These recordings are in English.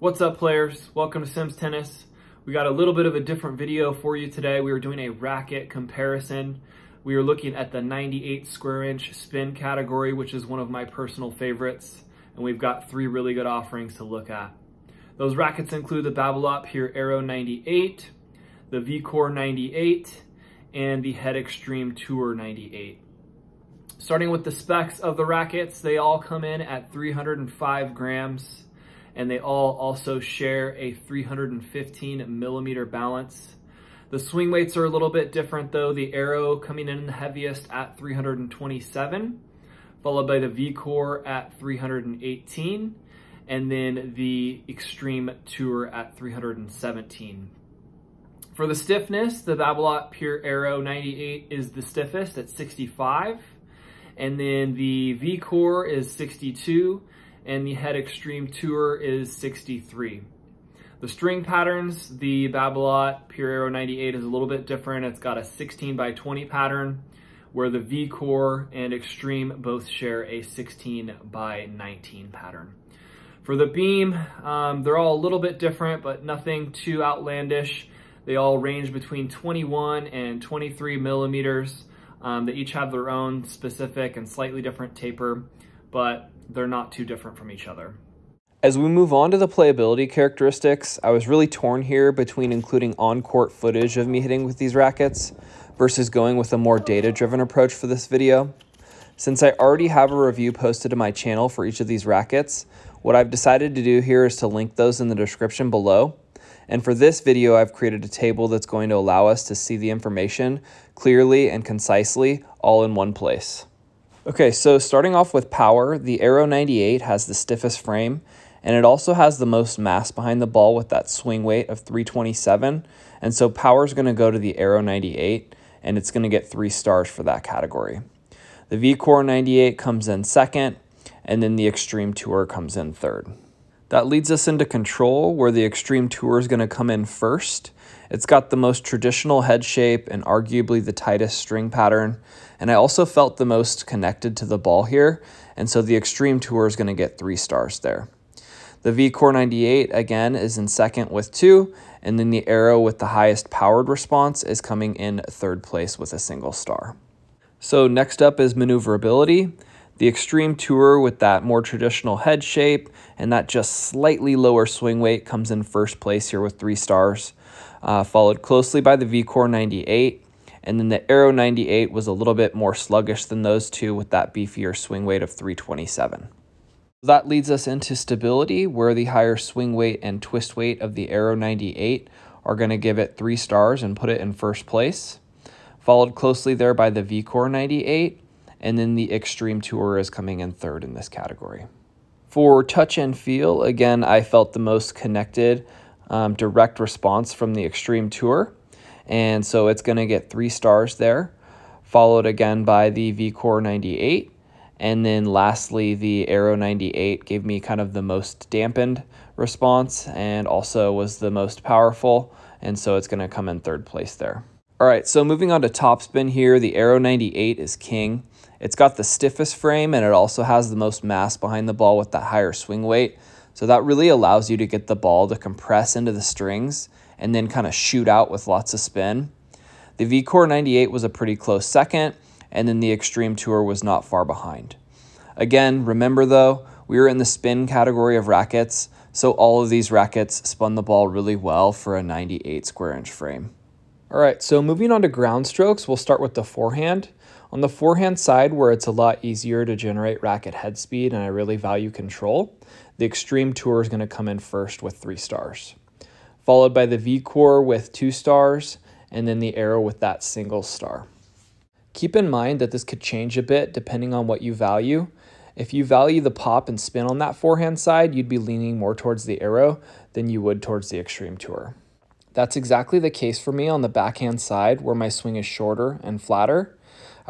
What's up players? Welcome to Simms Tennis. We got a little bit of a different video for you today. We were doing a racket comparison. We were looking at the 98 square inch spin category, which is one of my personal favorites. And we've got three really good offerings to look at. Those rackets include the Babolat Pure Aero 98, the V-Core 98, and the Head Extreme Tour 98. Starting with the specs of the rackets, they all come in at 305 grams and they all also share a 315 millimeter balance. The swing weights are a little bit different though. The Aero coming in the heaviest at 327, followed by the V-Core at 318, and then the Extreme Tour at 317. For the stiffness, the Babolat Pure Aero 98 is the stiffest at 65. And then the V-Core is 62 and the Head Extreme Tour is 63. The string patterns, the Babolat Pure Aero 98 is a little bit different. It's got a 16 by 20 pattern where the V-Core and Extreme both share a 16 by 19 pattern. For the beam, um, they're all a little bit different, but nothing too outlandish. They all range between 21 and 23 millimeters. Um, they each have their own specific and slightly different taper, but they're not too different from each other. As we move on to the playability characteristics, I was really torn here between including on-court footage of me hitting with these rackets versus going with a more data-driven approach for this video. Since I already have a review posted to my channel for each of these rackets, what I've decided to do here is to link those in the description below. And for this video, I've created a table that's going to allow us to see the information clearly and concisely all in one place. Okay, so starting off with power, the Aero 98 has the stiffest frame, and it also has the most mass behind the ball with that swing weight of 327. And so power is going to go to the Aero 98, and it's going to get three stars for that category. The V-Core 98 comes in second, and then the Extreme Tour comes in third. That leads us into control, where the Extreme Tour is going to come in first. It's got the most traditional head shape and arguably the tightest string pattern. And I also felt the most connected to the ball here. And so the Extreme Tour is going to get three stars there. The V-Core 98, again, is in second with two. And then the Aero with the highest powered response is coming in third place with a single star. So next up is maneuverability. The Extreme Tour with that more traditional head shape and that just slightly lower swing weight comes in first place here with three stars, uh, followed closely by the V-Core 98. And then the Aero 98 was a little bit more sluggish than those two with that beefier swing weight of 327. That leads us into stability, where the higher swing weight and twist weight of the Aero 98 are going to give it three stars and put it in first place. Followed closely there by the V-Core 98 and then the Extreme Tour is coming in third in this category. For touch and feel, again, I felt the most connected um, direct response from the Extreme Tour. And so it's going to get three stars there, followed again by the V-Core 98. And then lastly, the Aero 98 gave me kind of the most dampened response and also was the most powerful. And so it's going to come in third place there. All right, so moving on to topspin here, the Aero 98 is king. It's got the stiffest frame and it also has the most mass behind the ball with that higher swing weight. So that really allows you to get the ball to compress into the strings and then kind of shoot out with lots of spin. The V-Core 98 was a pretty close second, and then the Extreme Tour was not far behind. Again, remember though, we were in the spin category of rackets, so all of these rackets spun the ball really well for a 98 square inch frame. All right, so moving on to ground strokes, we'll start with the forehand. On the forehand side, where it's a lot easier to generate racket head speed and I really value control, the Extreme Tour is going to come in first with three stars, followed by the V-Core with two stars, and then the Aero with that single star. Keep in mind that this could change a bit depending on what you value. If you value the pop and spin on that forehand side, you'd be leaning more towards the Aero than you would towards the Extreme Tour. That's exactly the case for me on the backhand side where my swing is shorter and flatter.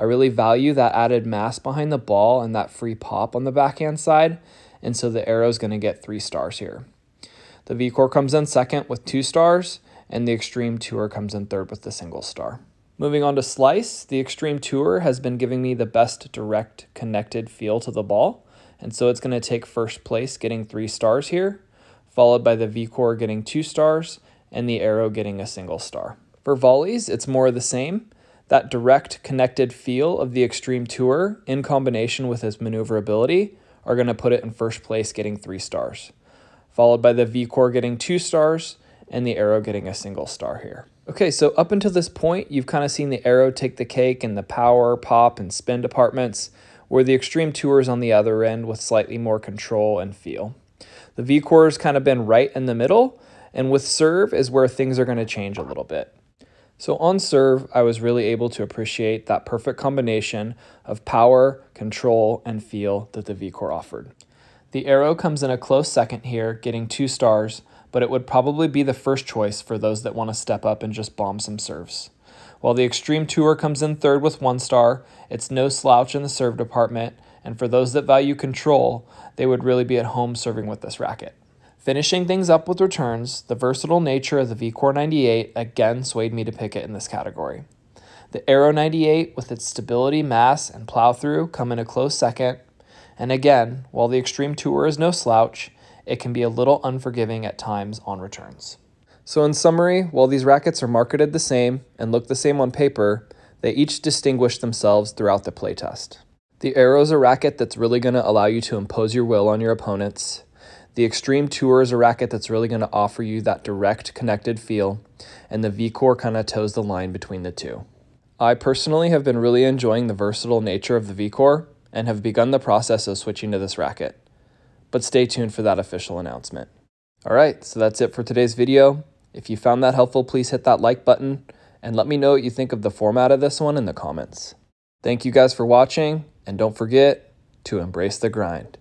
I really value that added mass behind the ball and that free pop on the backhand side. And so the Aero is going to get three stars here. The V-Core comes in second with two stars, and the Extreme Tour comes in third with the single star. Moving on to slice, the Extreme Tour has been giving me the best direct connected feel to the ball. And so it's going to take first place, getting three stars here, followed by the VCore getting two stars, and the Aero getting a single star. For volleys, it's more of the same. That direct connected feel of the Extreme Tour in combination with its maneuverability are going to put it in first place getting three stars, followed by the VCore getting two stars and the Aero getting a single star here. Okay, so up until this point, you've kind of seen the Aero take the cake in the power, pop, and spin departments, where the Extreme Tour is on the other end with slightly more control and feel. The VCore has kind of been right in the middle, and with serve is where things are going to change a little bit. So on serve, I was really able to appreciate that perfect combination of power, control, and feel that the VCore offered. The Aero comes in a close second here, getting two stars, but it would probably be the first choice for those that want to step up and just bomb some serves. While the Extreme Tour comes in third with one star, it's no slouch in the serve department, and for those that value control, they would really be at home serving with this racket. Finishing things up with returns, the versatile nature of the VCore 98 again swayed me to pick it in this category. The Aero 98, with its stability, mass, and plow through, come in a close second. And again, while the Extreme Tour is no slouch, it can be a little unforgiving at times on returns. So, in summary, while these rackets are marketed the same and look the same on paper, they each distinguish themselves throughout the playtest. The Aero is a racket that's really going to allow you to impose your will on your opponents. The Extreme Tour is a racket that's really going to offer you that direct connected feel, and the V-Core kind of toes the line between the two. I personally have been really enjoying the versatile nature of the V-Core and have begun the process of switching to this racket but stay tuned for that official announcement. All right, so that's it for today's video. If you found that helpful, please hit that like button and let me know what you think of the format of this one in the comments. Thank you guys for watching, and don't forget to embrace the grind.